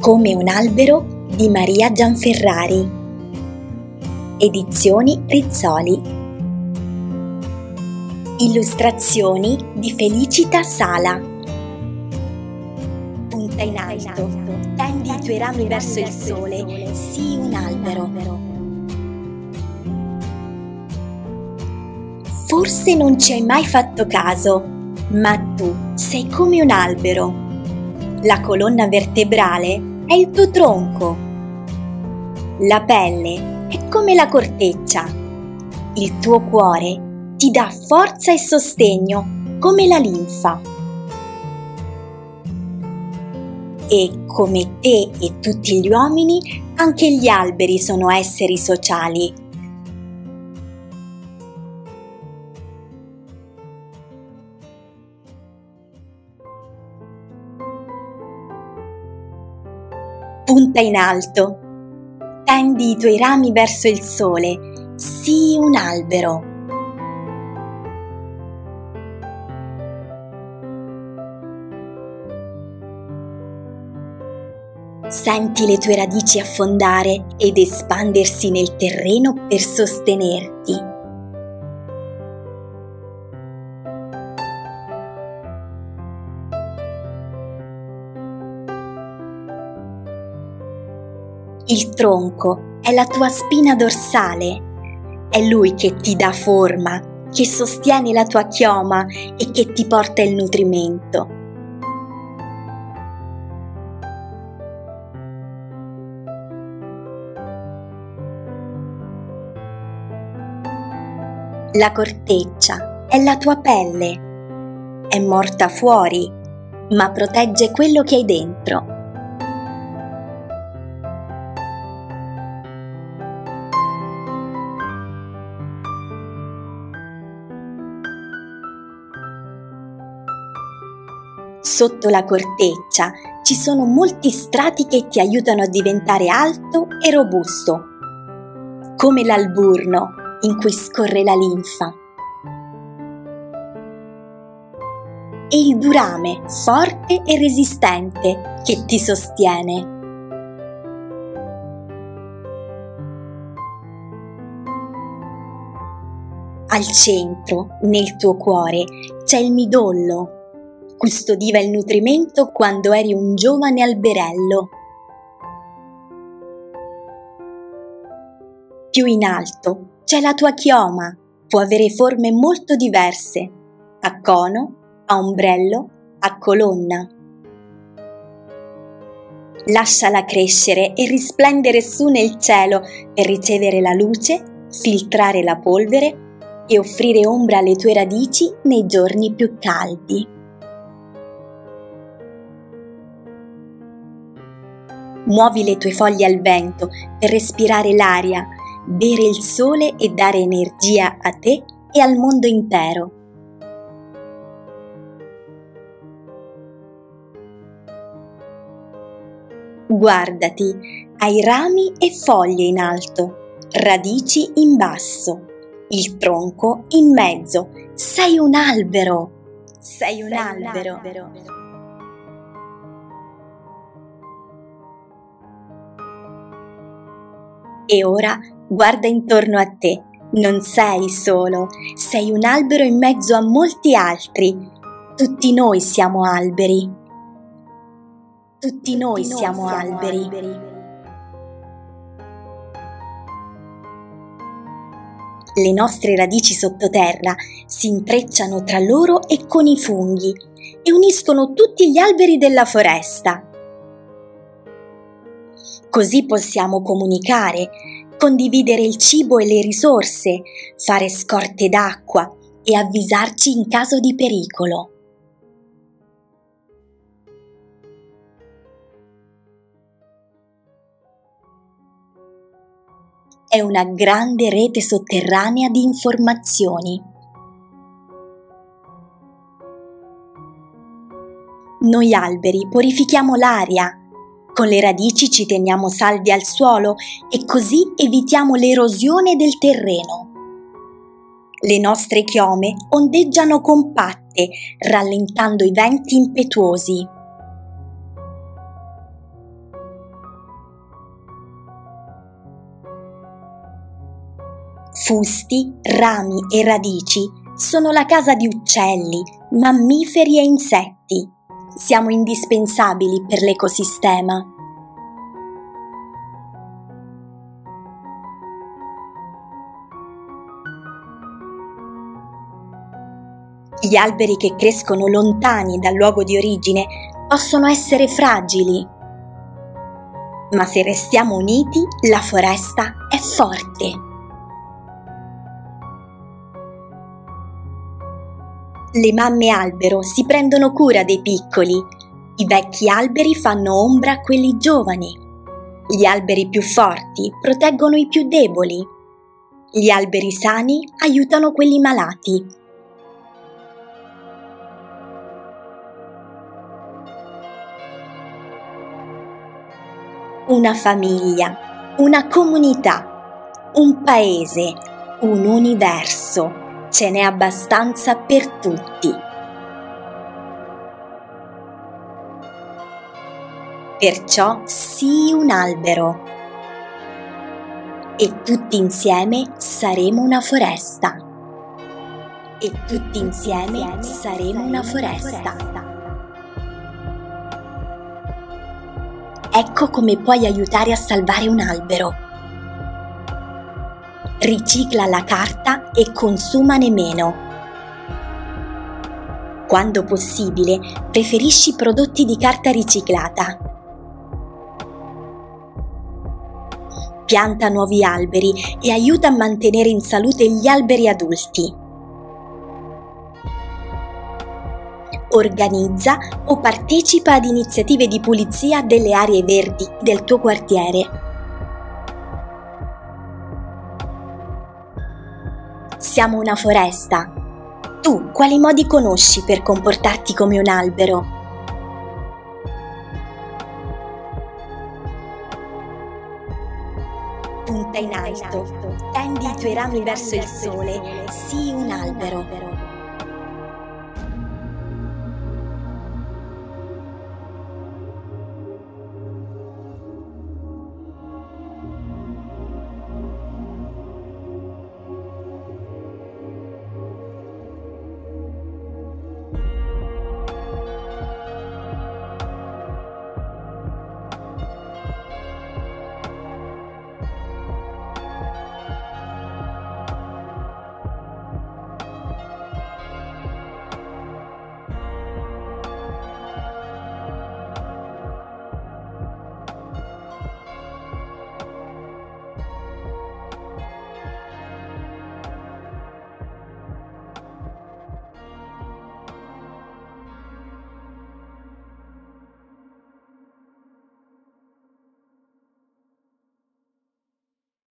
Come un albero di Maria Gianferrari. Edizioni Rizzoli. Illustrazioni di Felicita Sala. Punta in alto, tendi i tuoi rami verso il sole, sii un albero. Forse non ci hai mai fatto caso, ma tu sei come un albero. La colonna vertebrale è il tuo tronco. La pelle è come la corteccia. Il tuo cuore ti dà forza e sostegno come la linfa. E come te e tutti gli uomini, anche gli alberi sono esseri sociali. Punta in alto. Tendi i tuoi rami verso il sole, sii un albero. Senti le tue radici affondare ed espandersi nel terreno per sostenerti. Il tronco è la tua spina dorsale, è lui che ti dà forma, che sostiene la tua chioma e che ti porta il nutrimento. La corteccia è la tua pelle, è morta fuori, ma protegge quello che hai dentro. Sotto la corteccia ci sono molti strati che ti aiutano a diventare alto e robusto, come l'alburno in cui scorre la linfa. E il durame forte e resistente che ti sostiene. Al centro, nel tuo cuore, c'è il midollo custodiva il nutrimento quando eri un giovane alberello. Più in alto c'è la tua chioma, può avere forme molto diverse, a cono, a ombrello, a colonna. Lasciala crescere e risplendere su nel cielo per ricevere la luce, filtrare la polvere e offrire ombra alle tue radici nei giorni più caldi. Muovi le tue foglie al vento per respirare l'aria, bere il sole e dare energia a te e al mondo intero. Guardati, hai rami e foglie in alto, radici in basso, il tronco in mezzo. Sei un albero! Sei un, Sei albero. un albero. E ora guarda intorno a te. Non sei solo, sei un albero in mezzo a molti altri. Tutti noi siamo alberi. Tutti noi, Tutti siamo, siamo alberi. alberi. Le nostre radici sottoterra si intrecciano tra loro e con i funghi e uniscono tutti gli alberi della foresta. Così possiamo comunicare, condividere il cibo e le risorse, fare scorte d'acqua e avvisarci in caso di pericolo. È una grande rete sotterranea di informazioni. Noi alberi purifichiamo l'aria, con le radici ci teniamo saldi al suolo e così evitiamo l'erosione del terreno. Le nostre chiome ondeggiano compatte, rallentando i venti impetuosi. Fusti, rami e radici sono la casa di uccelli, mammiferi e insetti. Siamo indispensabili per l'ecosistema. Gli alberi che crescono lontani dal luogo di origine possono essere fragili, ma se restiamo uniti la foresta è forte. Le mamme albero si prendono cura dei piccoli, i vecchi alberi fanno ombra a quelli giovani, gli alberi più forti proteggono i più deboli, gli alberi sani aiutano quelli malati. Una famiglia, una comunità, un paese, un universo ce n'è abbastanza per tutti. Perciò sii un albero e tutti insieme saremo una foresta. E tutti insieme saremo una foresta. Ecco come puoi aiutare a salvare un albero ricicla la carta e consumane meno. Quando possibile, preferisci prodotti di carta riciclata. Pianta nuovi alberi e aiuta a mantenere in salute gli alberi adulti. Organizza o partecipa ad iniziative di pulizia delle aree verdi del tuo quartiere Siamo una foresta. Tu quali modi conosci per comportarti come un albero? Punta in alto, tendi i tuoi rami verso il sole, sii un albero.